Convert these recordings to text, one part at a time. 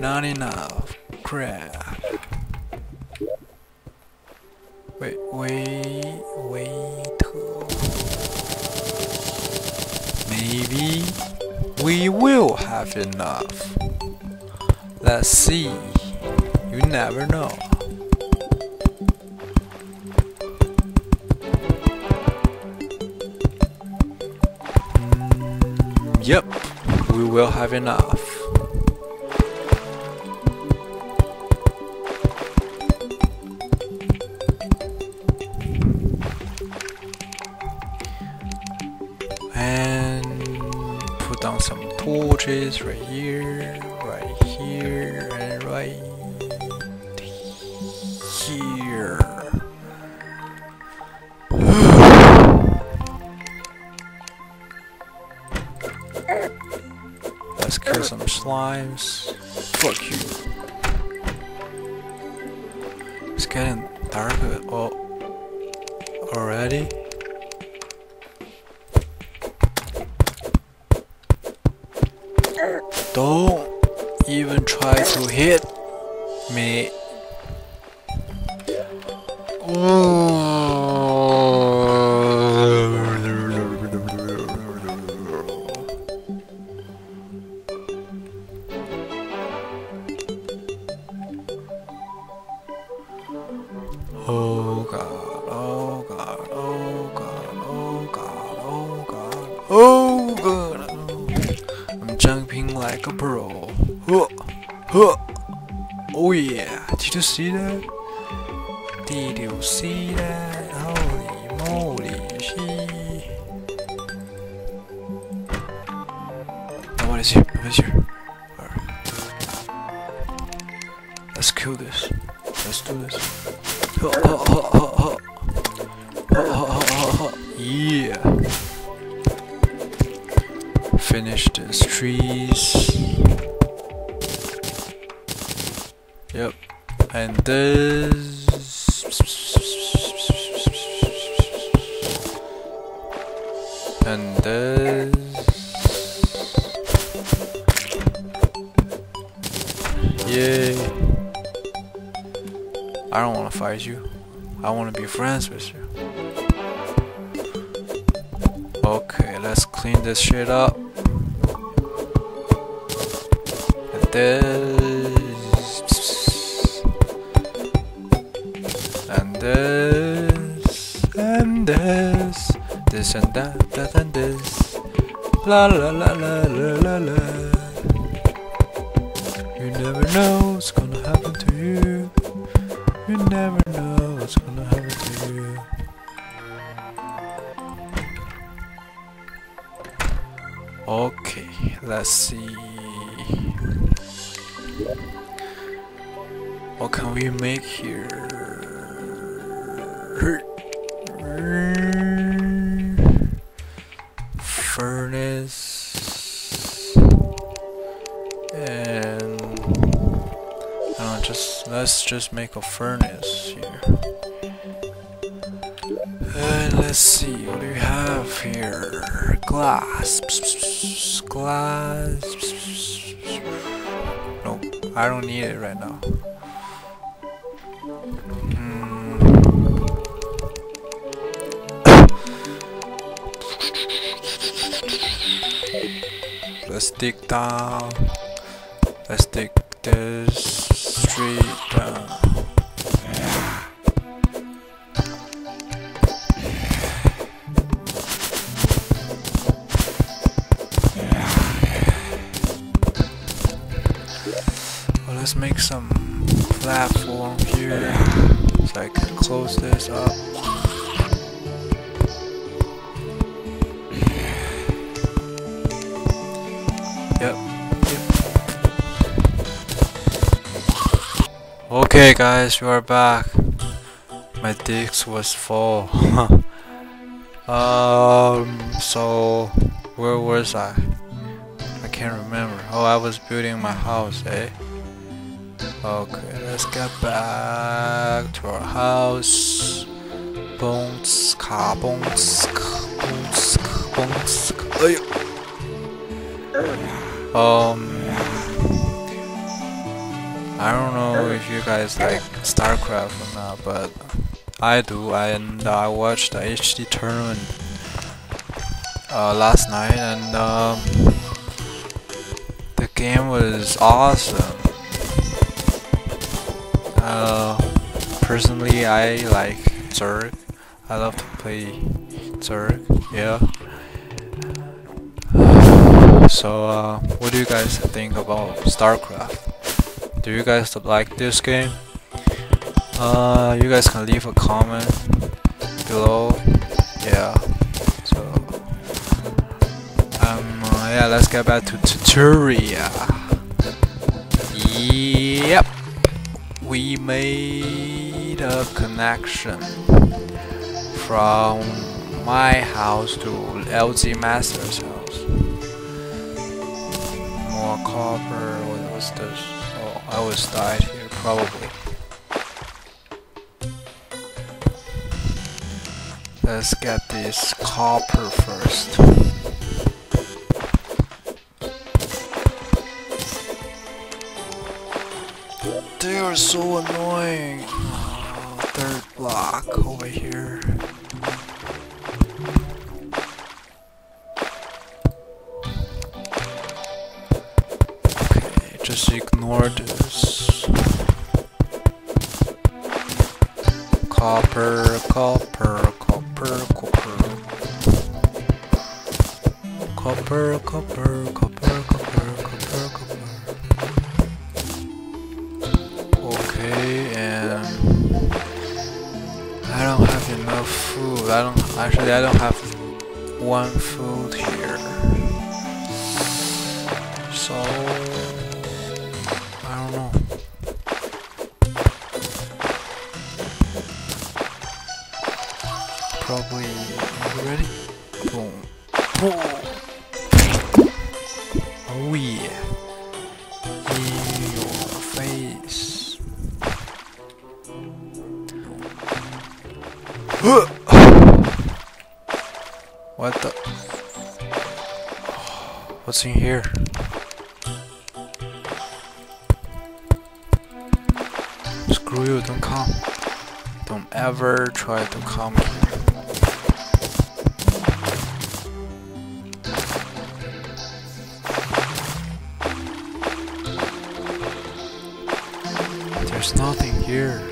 Not enough. Crap. Wait, wait, wait. Maybe we will have enough. Let's see. You never know. Mm, yep, we will have enough. Right here, right here, and right here. Let's kill some slimes. Fuck you. It's getting dark oh, already. Don't even try to hit me. Oh Oh yeah, did you see that? Did you see that? Holy moly, she. Nobody here, nobody's here. Alright. Let's kill this. Let's do this. Yeah. Finish these trees. Yep. And this. And this. Yay. I don't want to fight you. I want to be friends with you. Okay, let's clean this shit up. And this. La la la la la la la. You never know what's gonna happen to you. You never know what's gonna happen to you. Okay, let's see. What can we make here? Just let's just make a furnace here. And let's see, what do we have here? Glass. Glass. Nope, I don't need it right now. Hmm. Let's dig down. Let's dig this down. Um, well, let's make some platform here so I can close this up. Okay, guys, we are back. My disc was full. um, so where was I? I can't remember. Oh, I was building my house, eh? Okay, let's get back to our house. Ka, bones. ka. Ay. Um, I don't know if you guys like StarCraft or not, but I do, and I watched the HD tournament uh, last night, and um, the game was awesome. Uh, personally, I like Zerg. I love to play Zerg. Yeah. So, uh, what do you guys think about StarCraft? Do you guys like this game? Uh, you guys can leave a comment below. Yeah. So, um, uh, yeah, let's get back to tutorial. Yep. We made a connection from my house to LG Master's house. More copper. What was this? I was died here probably. Let's get this copper first. They are so annoying. Oh, third block over here. Copper, copper, copper. Copper, copper, copper, copper, copper. Okay, and I don't have enough food. I don't actually I don't have one food here. So Probably ready? Boom. Boom. Oh yeah. In your face. what the? What's in here? Screw you, don't come. Don't ever try to come here. Nothing here.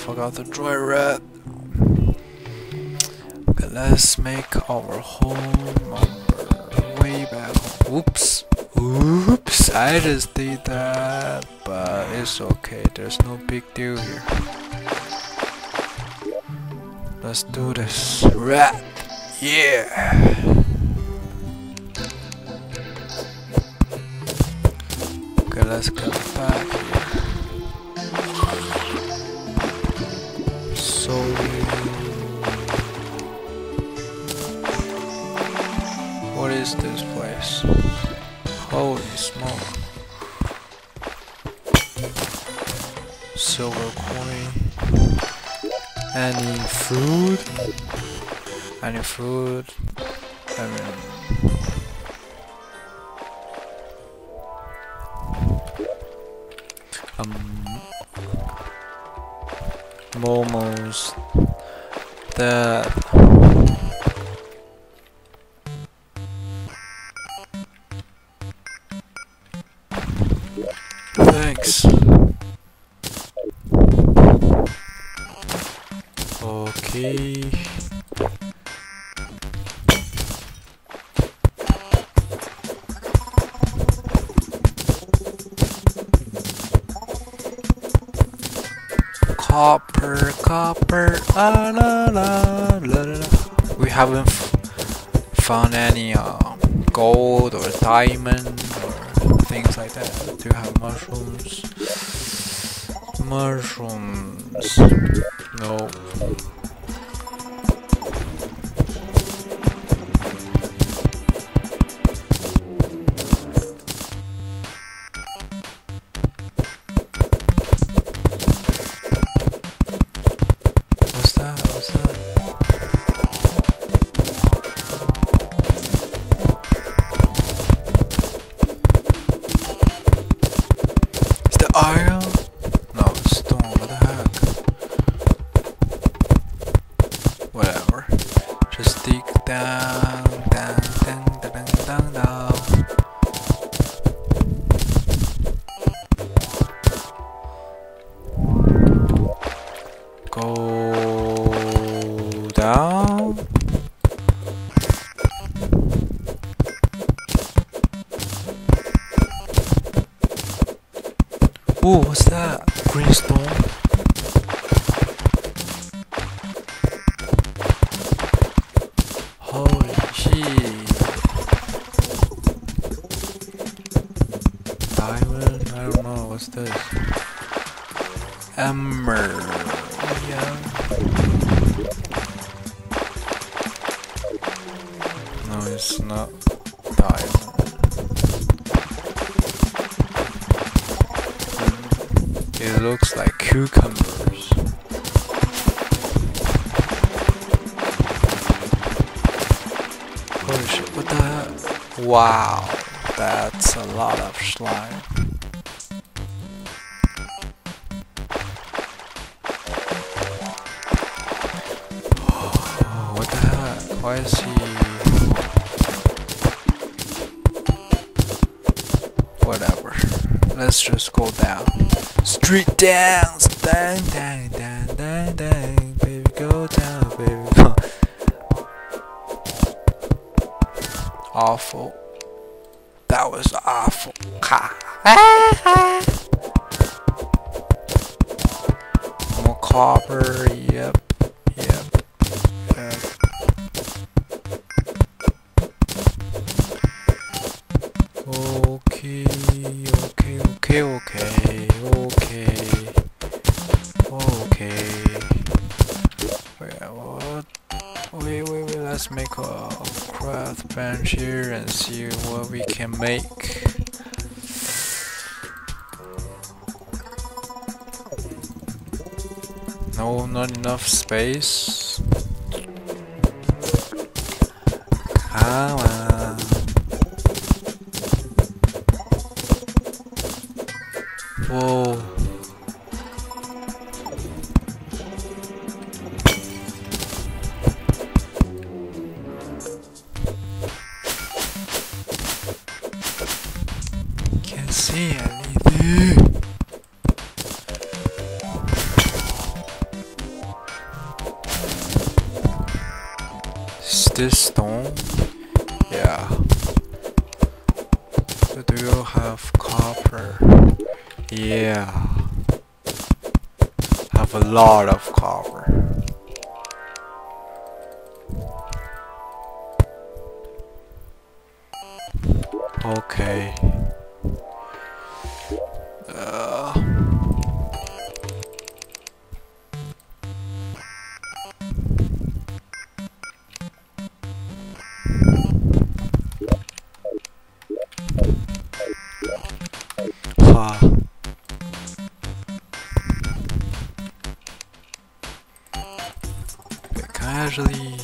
Forgot the dry red. Okay, let's make our home way back. Oops. Oops, I just did that, but it's okay. There's no big deal here. Let's do this. Rat. Yeah. Okay, let's get back is this place? Holy smoke. Silver coin. Any food? Any food? I mean um momos that Copper, copper, ah, la, la, la, la. We haven't found any uh, gold or diamond or things like that. Do you have mushrooms? mushrooms. No. What's this? Emerald. Yeah. No, it's not diamond. It looks like cucumbers. Holy shit, what the heck? Wow, that's a lot of slime. Why is he... Whatever. Let's just go down. Street dance, dang, dang, dang, dang, dang, baby, go down, baby, go. Awful. That was awful. Ha. Here and see what we can make. No, not enough space. Come on. This stone? Yeah. So do you have copper? Yeah. Have a lot of copper. Okay. Uh, Can I actually